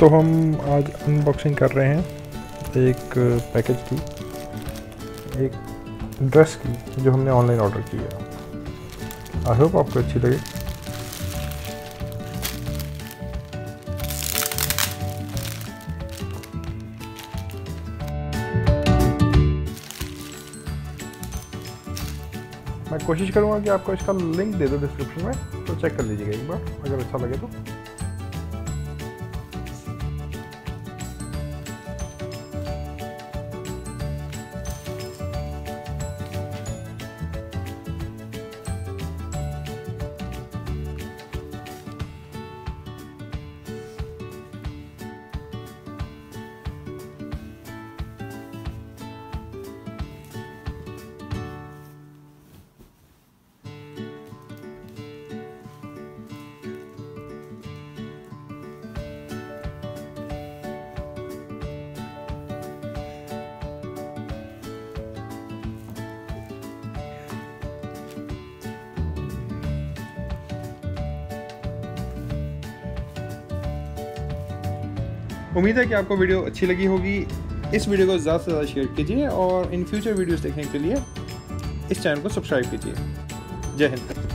तो हम आज अनबॉक्सिंग कर रहे हैं एक पैकेज की, एक ड्रेस की, जो हमने ऑनलाइन ऑर्डर की है। आई होप आपको अच्छी लगे। मैं कोशिश करूँगा कि आपको इसका लिंक दे दो डिस्क्रिप्शन में तो चेक कर लीजिएगा एक बार, अगर अच्छा लगे तो। उम्मीद है कि आपको वीडियो अच्छी लगी होगी। इस वीडियो को ज़्यादा से ज़्यादा शेयर कीजिए और इन फ्यूचर वीडियोस देखने के लिए इस चैनल को सब्सक्राइब कीजिए। जय हिंद।